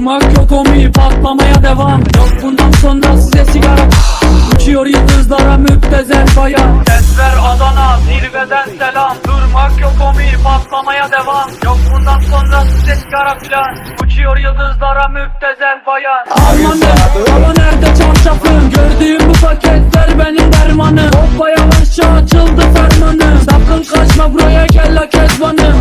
Durmak yok omi patlamaya devam. Yok bundan sonra size sigara. Uçuyor yıldızlara müptezel baya Sesler Adana zirveden selam. Durmak yok omi patlamaya devam. Yok bundan sonra size sigara filan. Uçuyor yıldızlara müptezel bayan. Alman baba nerede çarşafın Gördüğüm bu paketler benim dermanım. Hoppa yavaşça açıldı fermanım Sakın kaçma buraya gel la kezbanım.